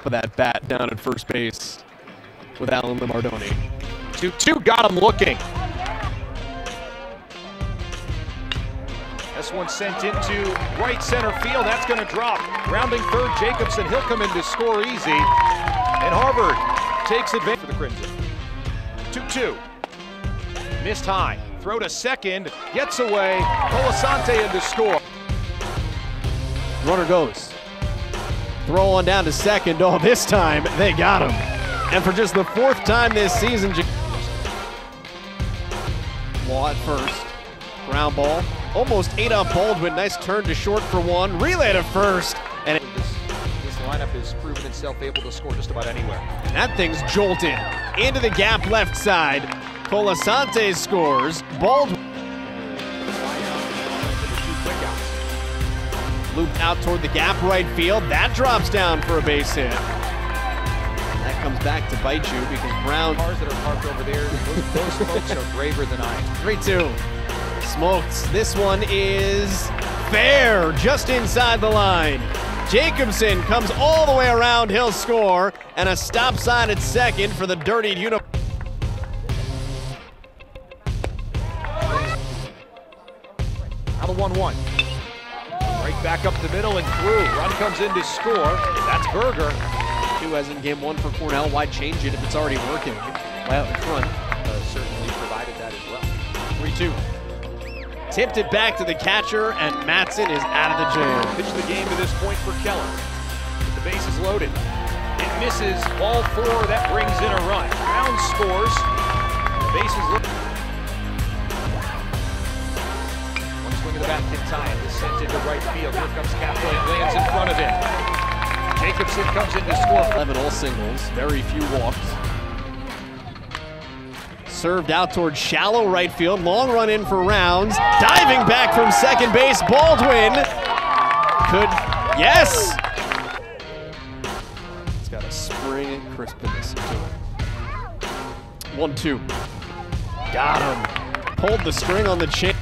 top of that bat down at first base with Alan Limardoni. 2 2 got him looking. This one sent into right center field. That's going to drop. Rounding third, Jacobson. He'll come in to score easy. And Harvard takes advantage for the Crimson. 2 2. Missed high. Throw to second. Gets away. Colasante in to score. Runner goes. Throw on down to second. Oh, this time they got him. And for just the fourth time this season, Law at first. Ground ball. Almost ate up Baldwin. Nice turn to short for one. Relay to first. And This, this lineup has proven itself able to score just about anywhere. that thing's jolted into the gap left side. Colasante scores. Baldwin looped out toward the gap right field. That drops down for a base hit. That comes back to bite you because Brown Cars that are parked over there, those, those folks are braver than I 3 2. Smokes. This one is fair, just inside the line. Jacobson comes all the way around. He'll score. And a stop sign at second for the dirtied uniform. Now the 1 1. Back up the middle and through. Run comes in to score. That's Berger. Two as in game one for Cornell. Why change it if it's already working? Way out in front. Uh, certainly provided that as well. 3 2. Tipped it back to the catcher, and Matson is out of the jam. Pitch the game to this point for Keller. The base is loaded. It misses ball four. That brings in a run. Brown scores. The base is loaded. Swing of the bat it. Sent into right field. Here comes Kaplan. Lands in front of it. Jacobson comes in to score. 11 all singles, very few walks. Served out towards shallow right field, long run in for rounds. Diving back from second base, Baldwin could, yes! It's got a spring crispness to it. One, two. Got him. Pulled the string on the chin.